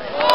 Yeah.